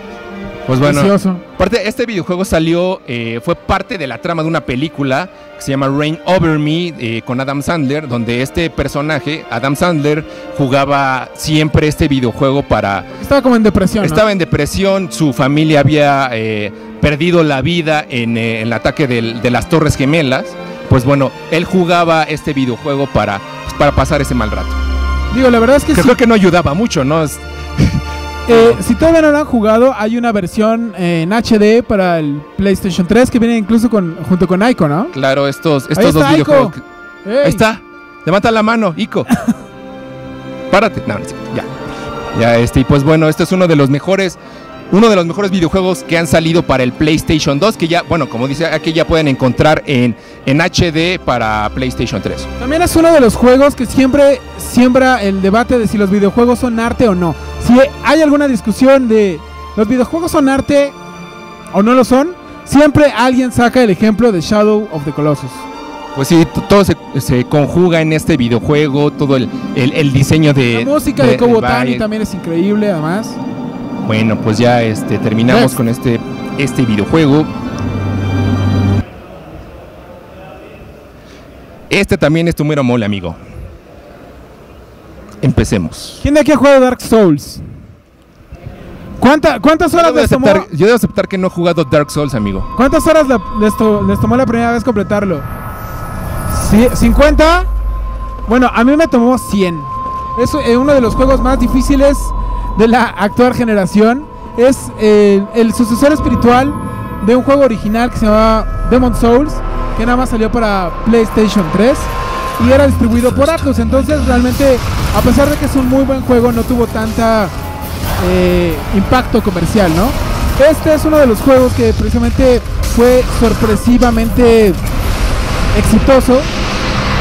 Pues bueno, Delicioso. aparte, este videojuego salió, eh, fue parte de la trama de una película que se llama Rain Over Me eh, con Adam Sandler, donde este personaje, Adam Sandler, jugaba siempre este videojuego para... Estaba como en depresión. ¿no? Estaba en depresión, su familia había eh, perdido la vida en, eh, en el ataque del- de las Torres Gemelas. Pues bueno, él jugaba este videojuego para, pues, para pasar ese mal rato. Digo, la verdad es que Que sí. creo que no ayudaba mucho, ¿no? Es- Eh, si todavía no lo han jugado, hay una versión eh, en HD para el PlayStation 3 que viene incluso con, junto con Ico, ¿no? Claro, estos, Ahí estos dos está videojuegos. Ico. que- Ey. Ahí está. Levanta la mano, Ico. Párate. No, no ya. Ya, este, y pues bueno, este es uno de los mejores. Uno de los mejores videojuegos que han salido para el PlayStation 2, que ya, bueno, como dice aquí, ya pueden encontrar en, en HD para PlayStation 3. También es uno de los juegos que siempre siembra el debate de si los videojuegos son arte o no. Si hay alguna discusión de los videojuegos son arte o no lo son, siempre alguien saca el ejemplo de Shadow of the Colossus. Pues sí, todo se, se conjuga en este videojuego, todo el, el- el diseño de... La música de, de- Kobo va, Tani eh, también es increíble, además. Bueno, pues ya este, terminamos Next. con este, este videojuego. Este también es tu mero mole, amigo. Empecemos. ¿Quién de aquí ha jugado Dark Souls? ¿Cuánta- ¿Cuántas horas les tomó? yo debo aceptar que no he jugado Dark Souls, amigo. ¿Cuántas horas la- les, to- les tomó la primera vez completarlo? Sí, ¿50? Bueno, a mí me tomó 100. Es eh, uno de los juegos más difíciles de la actual generación. Es eh, el sucesor espiritual de un juego original que se llamaba Demon Souls, que nada más salió para PlayStation 3 y era distribuido por Atlus. Entonces, realmente, a pesar de que es un muy buen juego, no tuvo tanta eh, impacto comercial, ¿no? Este es uno de los juegos que precisamente fue sorpresivamente exitoso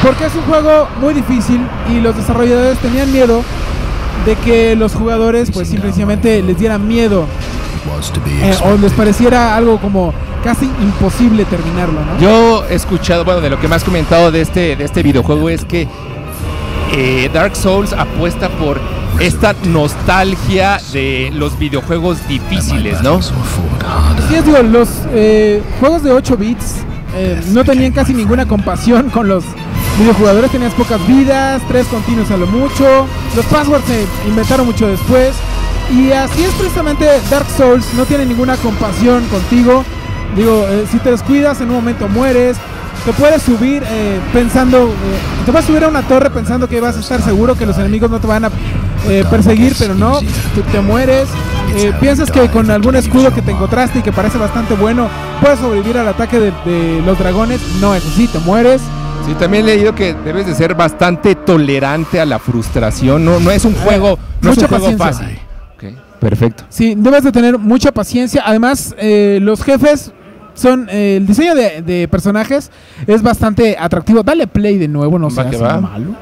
porque es un juego muy difícil y los desarrolladores tenían miedo de que los jugadores pues simplemente les dieran miedo eh, o les pareciera algo como casi imposible terminarlo, ¿no? Yo he escuchado, bueno, de lo que me has comentado de este, de este videojuego es que eh, Dark Souls apuesta por esta nostalgia de los videojuegos difíciles, ¿no? Sí, es, digo, los eh, juegos de 8 bits eh, no tenían casi ninguna compasión con los videojugadores, tenías pocas vidas, tres continuos a lo mucho, los passwords se inventaron mucho después, y así es precisamente Dark Souls, no tiene ninguna compasión contigo, digo, eh, si te descuidas en un momento mueres, te puedes subir eh, pensando, eh, te puedes subir a una torre pensando que vas a estar seguro que los enemigos no te van a eh, perseguir, pero no, te, te mueres. Piensas que con algún escudo que te encontraste y que parece bastante bueno, puedes sobrevivir al ataque de, de los dragones. No, eso sí, te mueres. Sí, también he leído que debes de ser bastante tolerante a la frustración. No, no es un juego, no es un juego paciencia. fácil. Ok, perfecto. Sí, debes de tener mucha paciencia. Además, eh, los jefes son. eh, el diseño de, de personajes es bastante atractivo. Dale play de nuevo, no Va seas malo.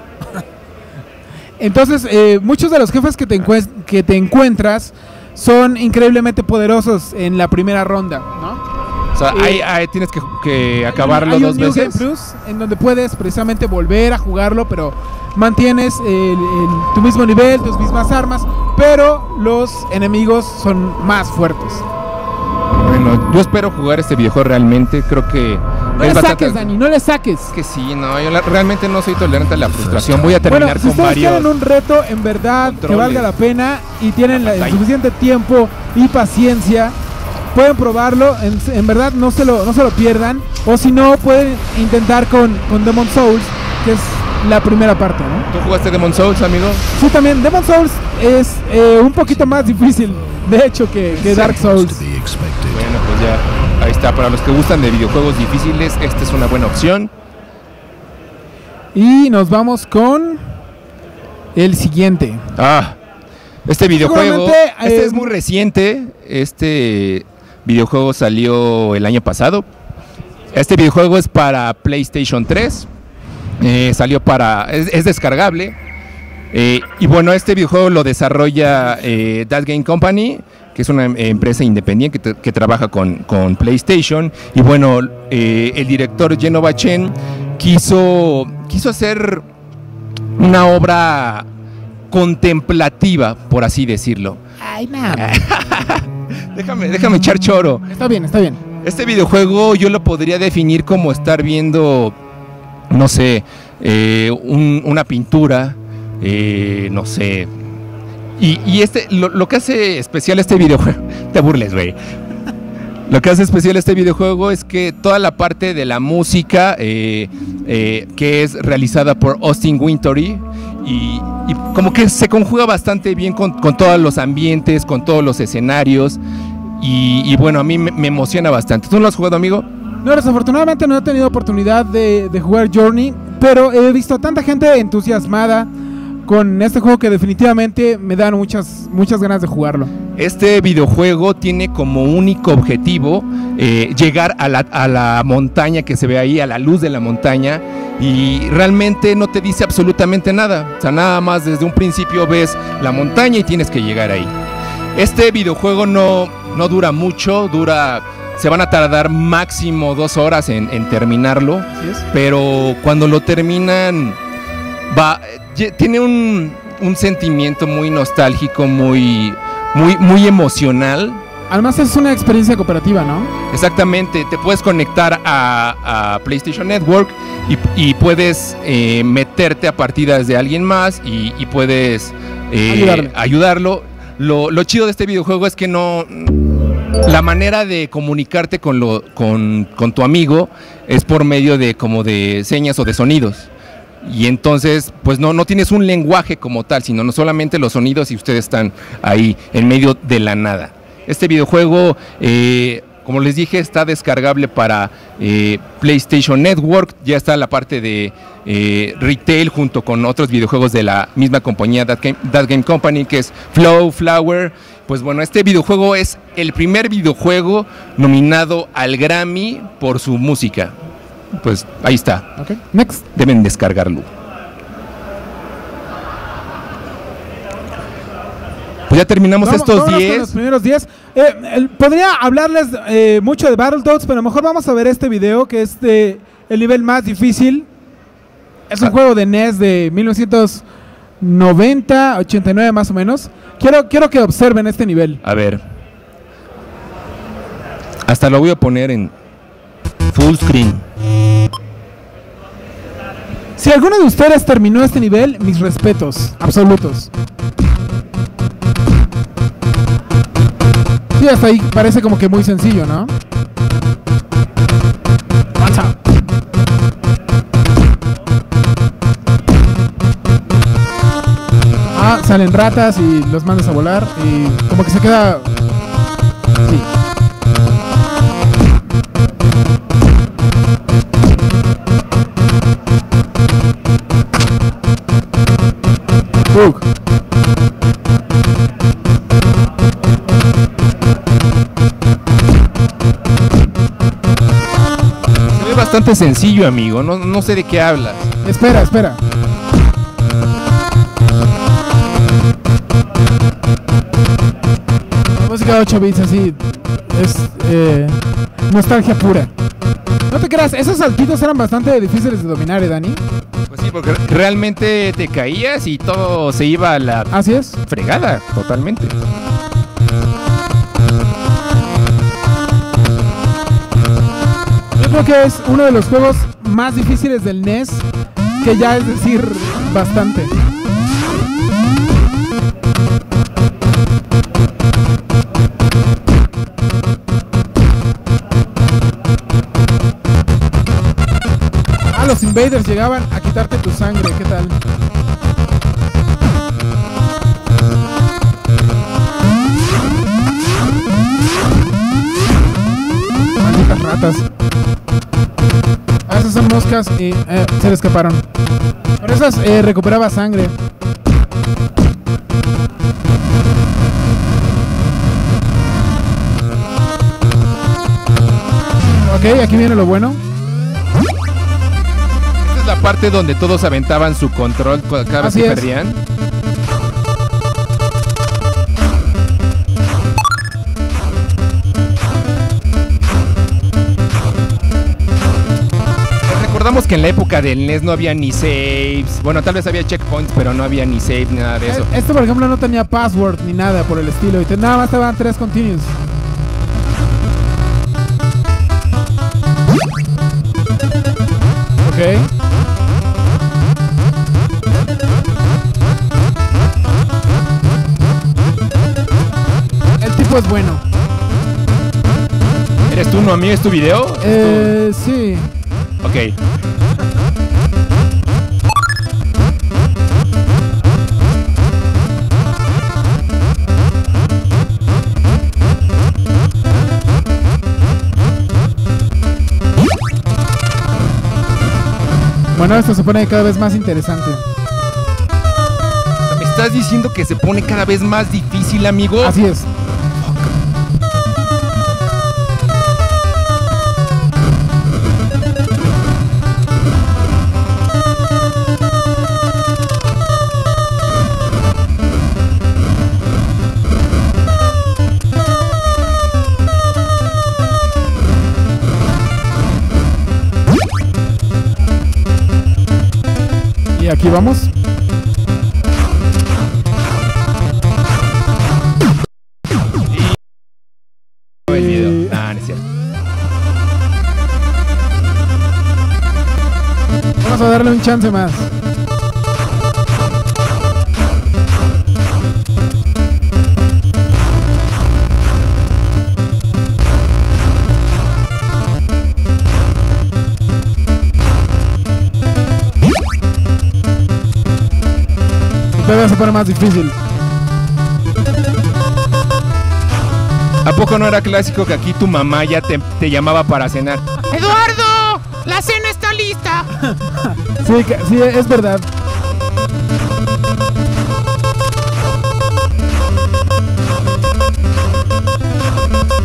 Entonces, eh, muchos de los jefes que te, que te encuentras son increíblemente poderosos en la primera ronda, ¿no? O sea, Eh, ahí, ahí tienes que, que acabarlo Hay un dos New Game. Plus en donde puedes precisamente volver a jugarlo, pero mantienes el- el- tu mismo nivel, tus mismas armas, pero los enemigos son más fuertes. Bueno, yo espero jugar este videojuego realmente. Creo que. No le bastante- saques, Dani, no le saques. Que sí, no, yo la- realmente no soy tolerante a la frustración. Voy a terminar Bueno, si con ustedes varios. quieren un reto en verdad que controles. valga la pena y tienen la- el suficiente tiempo y paciencia, pueden probarlo. En, en verdad no se, lo, no se lo pierdan. O si no, pueden intentar con, con Demon Souls, que es la primera parte, ¿no? ¿Tú jugaste Demon Souls, amigo? Sí, también Demon Souls es eh, un poquito más difícil, de hecho, que, que Dark Souls. Bueno, pues ya. Ahí está. Para los que gustan de videojuegos difíciles, esta es una buena opción. Y nos vamos con el siguiente. Ah, este videojuego. Este eh, es muy reciente. Este videojuego salió el año pasado. Este videojuego es para PlayStation 3. Eh, salió para. Es, es descargable. Eh, y bueno, este videojuego lo desarrolla eh, That Game Company, que es una em- empresa independiente que, tra- que trabaja con, con PlayStation. Y bueno, eh, el director Genova Chen quiso, quiso hacer una obra contemplativa, por así decirlo. Ay. Déjame, déjame echar choro. Está bien, está bien. Este videojuego yo lo podría definir como estar viendo, no sé, eh, un- una pintura, eh, no sé. Y, y este, lo, lo que hace especial este videojuego, te burles, güey. Lo que hace especial este videojuego es que toda la parte de la música, eh, eh, que es realizada por Austin Wintory, y, como que se conjuga bastante bien con, todos los ambientes, con todos los escenarios. Y, bueno, a mí me, emociona bastante. ¿Tú lo has jugado, amigo? No, desafortunadamente no he tenido oportunidad de, jugar Journey, pero he visto tanta gente entusiasmada con este juego que definitivamente me dan muchas, muchas ganas de jugarlo. Este videojuego tiene como único objetivo eh, llegar a la, a la montaña que se ve ahí, a la luz de la montaña, y realmente no te dice absolutamente nada. O sea, nada más desde un principio ves la montaña y tienes que llegar ahí. Este videojuego no, no dura mucho, dura. Se van a tardar máximo dos horas en, en terminarlo. Pero cuando lo terminan, va. Tiene un, un sentimiento muy nostálgico, muy, muy, muy emocional. Además es una experiencia cooperativa, ¿no? Exactamente, te puedes conectar a, a PlayStation Network y, y puedes eh, meterte a partidas de alguien más y, y puedes eh, ayudarlo. Lo, lo chido de este videojuego es que no... La manera de comunicarte con, lo, con, con tu amigo es por medio de como de señas o de sonidos. Y entonces, pues no, no tienes un lenguaje como tal, sino no solamente los sonidos y ustedes están ahí en medio de la nada. Este videojuego, eh, como les dije, está descargable para eh, PlayStation Network. Ya está la parte de eh, retail junto con otros videojuegos de la misma compañía, That That Game Company, que es Flow, Flower. Pues bueno, este videojuego es el primer videojuego nominado al Grammy por su música. Pues ahí está. Ok, next. Deben descargarlo. Pues ya terminamos Vamos- estos vámonos con 10. Los primeros 10. Eh, podría hablarles eh, mucho de Battletoads, pero mejor vamos a ver este video que es de el nivel más difícil. Es Ah. un juego de NES de 1990, 89 más o menos. Quiero, quiero que observen este nivel. A ver. Hasta lo voy a poner en full screen. Si alguno de ustedes terminó este nivel, mis respetos absolutos. Sí, hasta ahí parece como que muy sencillo, ¿no? Ah, salen ratas y los mandas a volar y como que se queda... Sí. Se ve bastante sencillo, amigo. No, no sé de qué hablas. Espera, espera. La música de 8 bits así es eh, nostalgia pura. No te creas, esos saltitos eran bastante difíciles de dominar, ¿eh, Dani? Pues sí, porque realmente te caías y todo se iba a la Así es. fregada, totalmente. Yo creo que es uno de los juegos más difíciles del NES, que ya es decir bastante. Los invaders llegaban a quitarte tu sangre, ¿qué tal? Malditas ratas. Ah, esas son moscas y eh, se le escaparon. Pero esas eh, recuperaba sangre. Ok, aquí viene lo bueno. La parte donde todos aventaban su control cada vez Así que es. perdían. Recordamos que en la época del NES no había ni saves. Bueno, tal vez había checkpoints, pero no había ni save ni nada de eso. Eh, Este, por ejemplo, no tenía password ni nada por el estilo. Y te- nada más te daban tres continues. Ok. Es bueno. ¿Eres tú, no amigo? ¿Es tu video? Eh, sí. Ok. Bueno, esto se pone cada vez más interesante. ¿Me estás diciendo que se pone cada vez más difícil, amigo? Así es. Aquí vamos. El video. Ah, no es cierto. Vamos a darle un chance más. Y Todavía se pone más difícil. ¿A poco no era clásico que aquí tu mamá ya te, te llamaba para cenar? ¡Eduardo! ¡La cena está lista! Sí, sí, es verdad.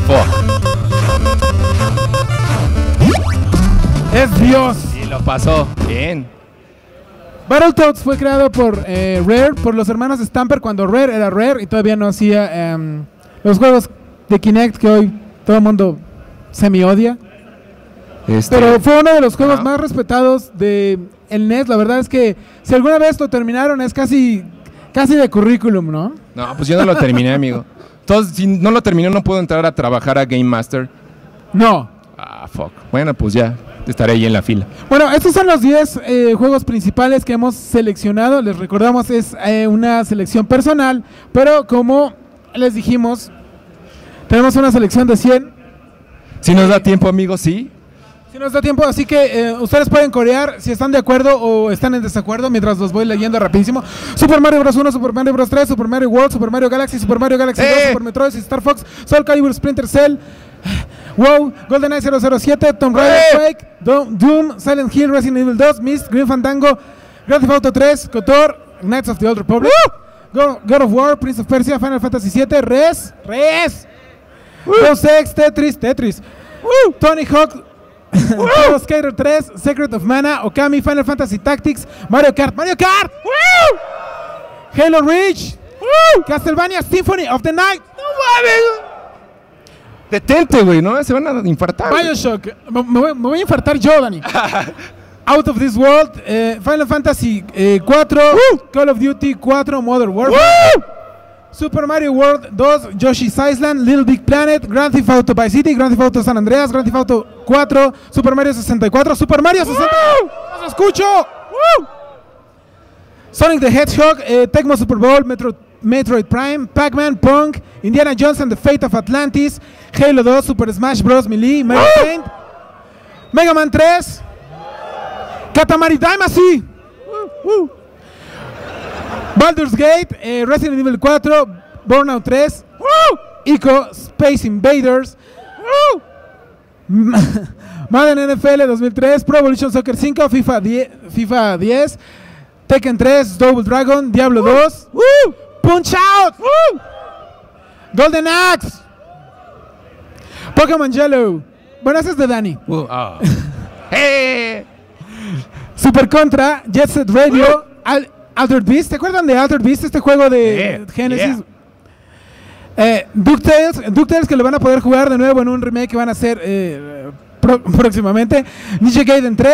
Fuck. Es Dios. Y lo pasó. Battletoads fue creado por eh, Rare, por los hermanos Stamper, cuando Rare era Rare y todavía no hacía em, los juegos de Kinect que hoy todo el mundo semi odia. Este, Pero fue uno de los juegos más respetados de el NES. La verdad es que si alguna vez lo terminaron es casi casi de currículum, ¿no? No, pues yo no lo terminé, amigo. Entonces, si no lo terminé, no puedo entrar a trabajar a Game Master. No. Ah, fuck. Bueno, pues ya estaré ahí en la fila. Bueno, estos son los 10 eh, juegos principales que hemos seleccionado. Les recordamos, es eh, una selección personal, pero como les dijimos, tenemos una selección de 100. Si nos da tiempo, amigo, sí. Si nos da tiempo, así que eh, ustedes pueden corear si están de acuerdo o están en desacuerdo mientras los voy leyendo rapidísimo. Super Mario Bros. 1, Super Mario Bros. 3, Super Mario World, Super Mario Galaxy, Super Mario Galaxy 2, Super Metroid, Star Fox, Soul Calibur, Splinter Cell, WoW, GoldenEye 007, Tomb Raider, Quake, Do- Doom, Silent Hill, Resident Evil 2, Myst, Green Fandango, Grand Theft Auto 3, KOTOR, Knights of the Old Republic, Go- God of War, Prince of Persia, Final Fantasy 7, Res, Res, Deus Ex, Tetris, Tetris, Tony Hawk, Pro Skater 3, Secret of Mana, Okami, Final Fantasy Tactics, Mario Kart, Mario Kart, Halo Reach, Castlevania Symphony of the Night, Detente, güey, ¿no? Se van a infartar. Bioshock, me, me voy, me voy a infartar yo, Dani. Out of This World, eh, Final Fantasy eh, 4, Call of Duty 4, Modern Warfare, Super Mario World 2, Yoshi's Island, Little Big Planet, Grand Theft Auto Vice City, Grand Theft Auto San Andreas, Grand Theft Auto 4, Super Mario 64, Super Mario 64, ¡Los escucho! Sonic the Hedgehog, eh, Tecmo Super Bowl, Metro, Metroid Prime, Pac-Man, Punk, Indiana Jones and the Fate of Atlantis, Halo 2, Super Smash Bros. Melee, Mario Paint, Mega Man 3, Katamari Damacy, Baldur's Gate, eh, Resident Evil 4, Burnout 3, Ico, Space Invaders, Madden NFL 2003, Pro Evolution Soccer 5, FIFA 10, FIFA 10 Tekken 3, Double Dragon, Diablo 2, Punch Out, Golden Axe, Pokémon Yellow. Bueno, ese es de Dani. ¡Eh! Super Contra, Jet Set Radio, Al- Altered Beast. ¿Te acuerdan de Altered Beast? Este juego de Yeah, Genesis. yeah. Eh, DuckTales, DuckTales que lo van a poder jugar de nuevo en un remake que van a hacer eh, próximamente. Ninja Gaiden 3,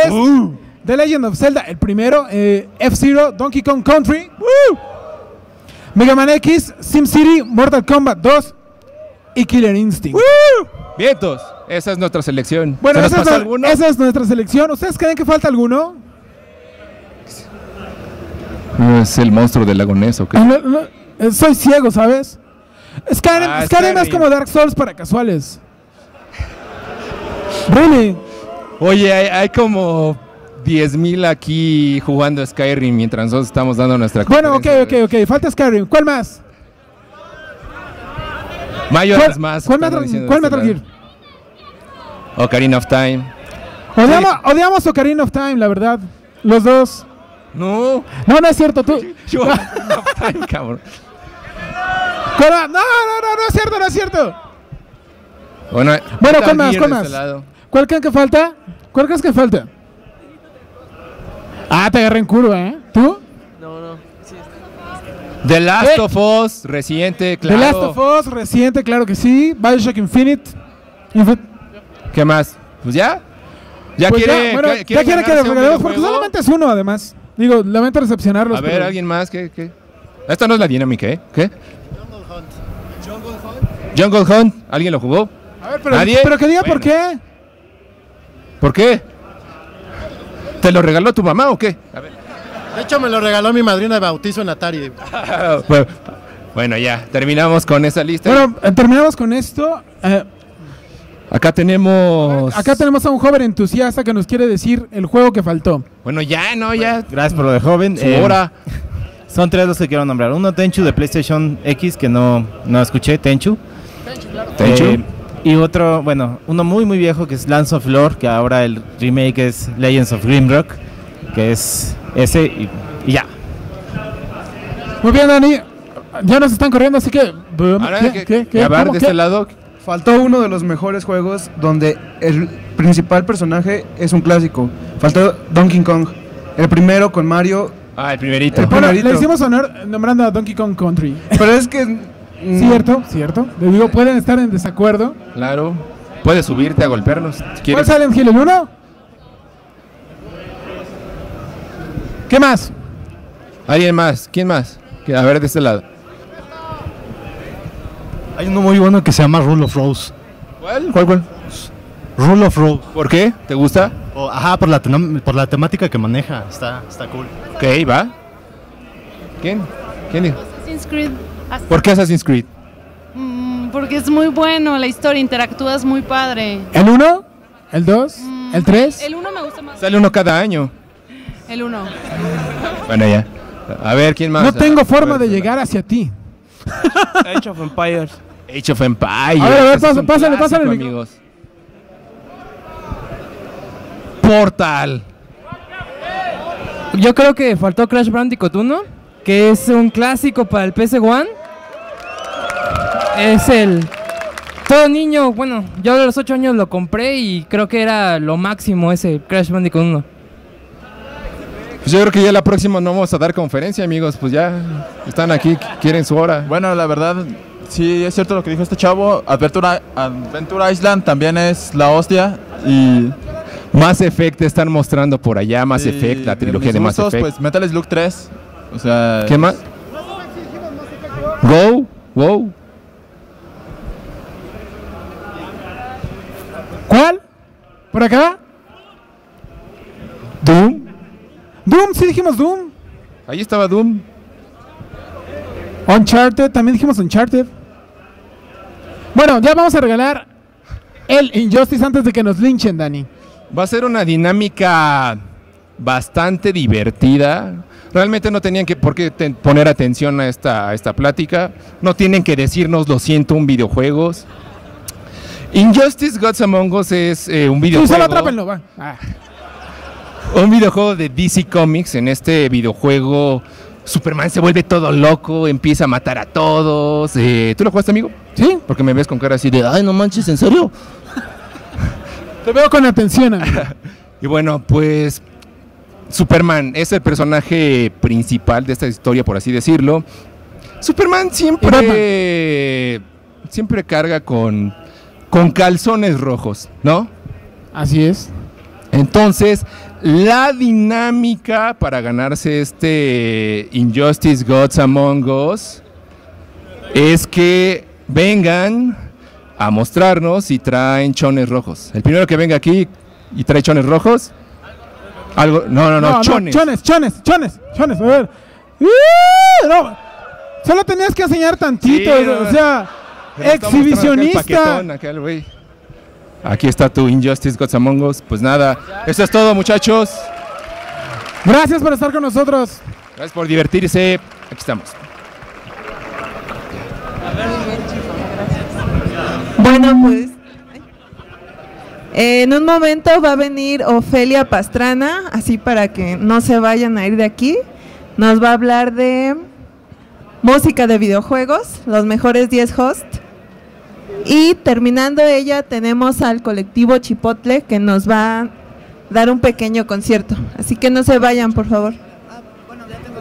The Legend of Zelda, el primero, eh, F-Zero, Donkey Kong Country, Mega Man X, SimCity, Mortal Kombat 2 y Killer Instinct. Vientos, esa es nuestra selección. Bueno, ¿Se nos esa es, pasa la- alguno? esa es nuestra selección. ¿Ustedes creen que falta alguno? Es el monstruo del lago Ness, ¿o qué? Ah, no, no, eh, soy ciego, ¿sabes? Skyrim, Ah, Skyrim es como Dark Souls para casuales. Really? Oye, hay, hay como 10.000 aquí jugando Skyrim mientras nosotros estamos dando nuestra Bueno, ok, ok, ok. Falta Skyrim. ¿Cuál más? Mayor ¿Cuál, es más. cuál Metal, cuál de este Metal Gear? Ocarina of Time. Odiamos, odiamos Ocarina of Time, la verdad. Los dos. No. No, no es cierto. Tú. Yo, Ocarina of Time, cabrón. No, no, no, no es cierto, no es cierto. Bueno, Bueno, Metal ¿cuál más? ¿Cuál de más? este. ¿Cuál creen que falta? ¿Cuál crees que falta? Ah, te agarré en curva, ¿eh? ¿Tú? The Last Eh. of Us, reciente, claro. The Last of Us, reciente, claro que sí. Bioshock Infinite. Infi- ¿Qué más? Pues ya. Ya Pues quiere, bueno, que- ya quiere que ganarse le un regalemos, porque solamente es uno, además. Digo, lamento decepcionarlos. A ver, pero- alguien más, ¿qué? qué? Esta no es la dinámica, ¿eh? ¿Qué? Jungle Hunt. ¿Alguien lo jugó? A ver, pero, ¿Nadie? pero que diga por qué. ¿Por qué? ¿Te lo regaló tu mamá o qué? A ver. De hecho, me lo regaló mi madrina de bautizo en Atari. Bueno, ya, terminamos con esa lista. Bueno, eh, terminamos con esto. Eh, Acá tenemos... acá tenemos a un joven entusiasta que nos quiere decir el juego que faltó. Bueno, ya, no, ya. Gracias por lo de joven. Su Eh. Son tres los que quiero nombrar. Uno, Tenchu de PlayStation X, que no, no escuché, Tenchu. Tenchu. Eh, y otro, bueno, uno muy muy viejo que es Lance of Lore, que ahora el remake es Legends of Grimrock, que es ese y, y ya. Muy bien, Dani. Ya nos están corriendo, así que. Ahora, ¿Qué? ¿qué- ¿Qué? qué ¿Qué? a ver, de ¿Qué? este lado. Faltó uno de los mejores juegos donde el principal personaje es un clásico. Faltó Donkey Kong. El primero con Mario Ah, el primerito. El Bueno, primerito. le hicimos honor nombrando a Donkey Kong Country. Pero es que. Mm, Cierto, cierto. Les digo, pueden estar en desacuerdo. Claro. Puedes subirte a golpearnos si ¿Cuál quieres. Silent Hill? ¿El 1? ¿Qué más? ¿Alguien más? ¿Quién más? A ver, de este lado. Hay uno muy bueno que se llama Rule of Rose. ¿Cuál? ¿Cuál, cuál? Rule of Rose. ¿Por qué? ¿Te gusta? O- ajá, por la, por la temática que maneja. Está, está cool. Ok, va. ¿Quién? ¿Quién dijo? Assassin's Creed. ¿Por qué Assassin's Creed? Mm, porque es muy bueno, la historia, interactúas muy padre. ¿El 1? ¿El 2? ¿El 3? El uno me gusta más. Sale uno cada año. El uno. Bueno, ya. A ver, ¿quién más? No tengo forma ver, de llegar hacia ti. Age of Empires. Age of Empires. A ver, a ver, pásale, pásale micro- amigos. Portal. Yo creo que faltó Crash Bandicoot 1, que es un clásico para el PS1. Es el... Todo niño, bueno, yo a los 8 años lo compré y creo que era lo máximo ese Crash Bandicoot 1. Pues yo creo que ya la próxima no vamos a dar conferencia, amigos. Pues ya están aquí, quieren su hora. Bueno, la verdad, sí es cierto lo que dijo este chavo. Adventure, Adventure Island también es la hostia. Y. Mass Effect están mostrando por allá, Mass y Effect, la de trilogía de Mass gustos, Effect. Pues Metal Slug 3. O sea. ¿Qué más? Go, wow. ¿Cuál? ¿Por acá? Doom. Doom, sí dijimos Doom. Ahí estaba Doom. Uncharted, también dijimos Uncharted. Bueno, ya vamos a regalar el Injustice antes de que nos linchen, Dani. Va a ser una dinámica bastante divertida. Realmente no tenían que por qué poner atención a esta, a esta plática. No tienen que decirnos lo siento un videojuegos. Injustice Gods Among Us es eh, un Sí, videojuego. solo atrápenlo, va. Ah. Un videojuego de DC Comics. En este videojuego, Superman se vuelve todo loco, empieza a matar a todos. eh, ¿Tú lo jugaste, amigo? Sí. Porque me ves con cara así de, ay, no manches, ¿en serio? Te veo con atención, amigo. Y bueno, pues Superman es el personaje principal de esta historia, por así decirlo. Superman siempre, siempre carga con, con calzones rojos, ¿no? Así es. Entonces, la dinámica para ganarse este Injustice Gods Among Us es que vengan a mostrarnos si traen chones rojos. El primero que venga aquí y trae chones rojos. Algo, no, no, no, chones. chones, chones, chones, chones, a ver. ¡Uh! No, solo tenías que enseñar tantito, Sí, o sea, exhibicionista. Aquí está tu Injustice Gods Among Us. Pues nada, eso es todo, muchachos. Gracias por estar con nosotros. Gracias por divertirse. Aquí estamos. Bueno, pues en un momento va a venir Ofelia Pastrana, así para que no se vayan a ir de aquí. Nos va a hablar de música de videojuegos, los mejores 10 hosts. Y terminando ella tenemos al colectivo Chipotle que nos va a dar un pequeño concierto. Así que no se vayan, por favor. Ah, bueno, ya tengo...